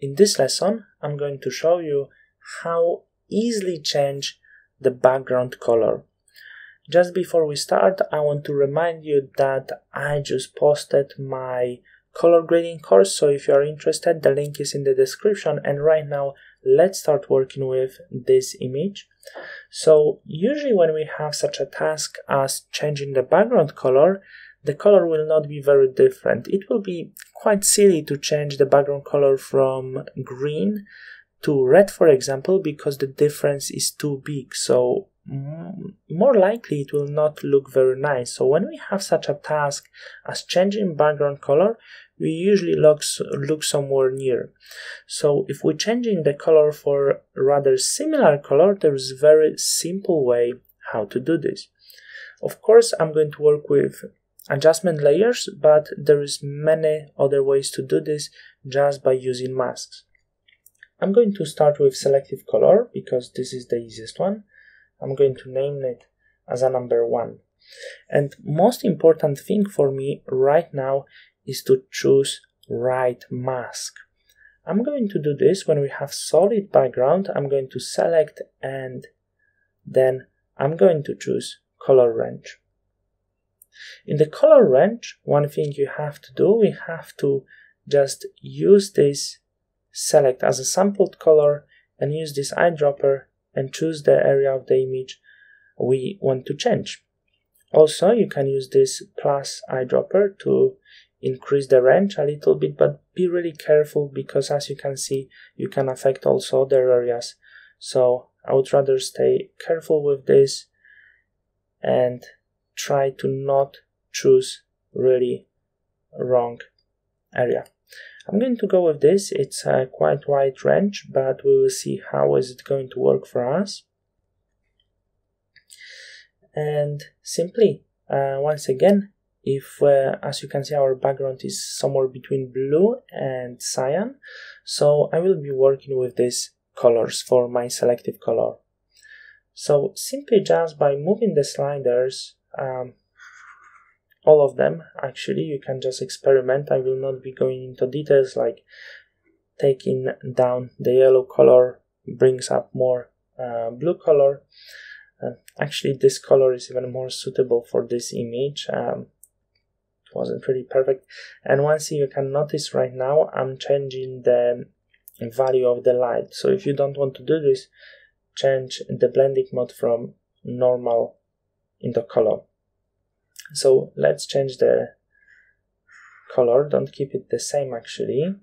in this lesson, I'm going to show you how easily change the background color. Just before we start, I want to remind you that I just posted my color grading course, so if you are interested, the link is in the description. And right now, let's start working with this image. So usually when we have such a task as changing the background color, the color will not be very different. It will be quite silly to change the background color from green to red, for example, because the difference is too big. So mm, more likely it will not look very nice. So when we have such a task as changing background color, we usually look, look somewhere near. So if we're changing the color for rather similar color, there is a very simple way how to do this. Of course, I'm going to work with adjustment layers, but there is many other ways to do this just by using masks. I'm going to start with selective color because this is the easiest one. I'm going to name it as a number one. And most important thing for me right now is to choose right mask. I'm going to do this when we have solid background. I'm going to select and then I'm going to choose color range. In the color range, one thing you have to do, we have to just use this select as a sampled color and use this eyedropper and choose the area of the image we want to change. Also, you can use this plus eyedropper to increase the range a little bit, but be really careful because as you can see, you can affect also other areas. So I would rather stay careful with this and try to not choose really wrong area. I'm going to go with this. It's a quite wide range, but we will see how is it going to work for us. And simply, uh, once again, if uh, as you can see our background is somewhere between blue and cyan, so I will be working with these colors for my selective color. So simply just by moving the sliders um, all of them actually. You can just experiment. I will not be going into details like taking down the yellow color brings up more uh, blue color. Uh, actually this color is even more suitable for this image. Um, it wasn't pretty perfect. And once you can notice right now i'm changing the value of the light. So if you don't want to do this change the blending mode from normal into color. So let's change the color. Don't keep it the same actually.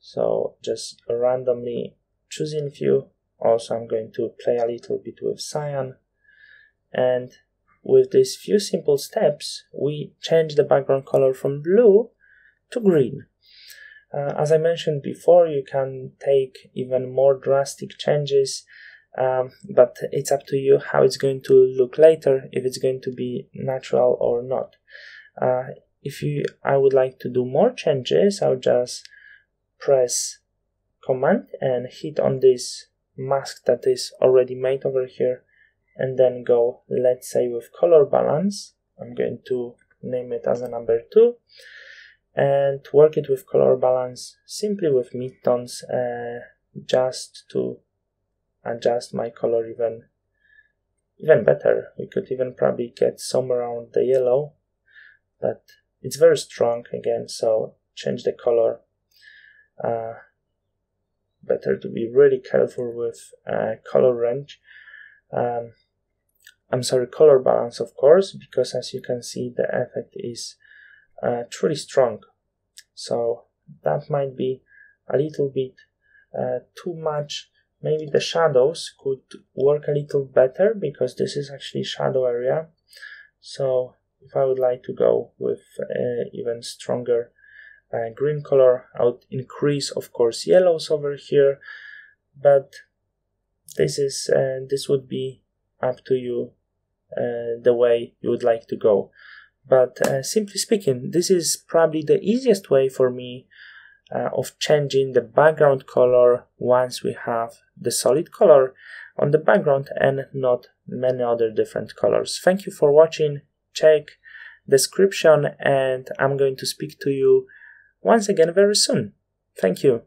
So just randomly choosing few also I'm going to play a little bit with cyan. And with these few simple steps we change the background color from blue to green. Uh, as I mentioned before you can take even more drastic changes um, but it's up to you how it's going to look later if it's going to be natural or not. Uh, if you I would like to do more changes I'll just press command and hit on this mask that is already made over here and then go let's say with color balance. I'm going to name it as a number 2 and work it with color balance simply with midtones uh, just to adjust my color even even better. We could even probably get some around the yellow, but it's very strong again, so change the color. Uh, better to be really careful with uh, color range. Um, I'm sorry, color balance, of course, because as you can see, the effect is uh, truly strong. So that might be a little bit uh, too much maybe the shadows could work a little better because this is actually shadow area. So if I would like to go with uh, even stronger uh, green color I would increase of course yellows over here. But this is uh, this would be up to you uh, the way you would like to go. But uh, simply speaking this is probably the easiest way for me uh, of changing the background color once we have the solid color on the background and not many other different colors. Thank you for watching. Check description and I'm going to speak to you once again very soon. Thank you.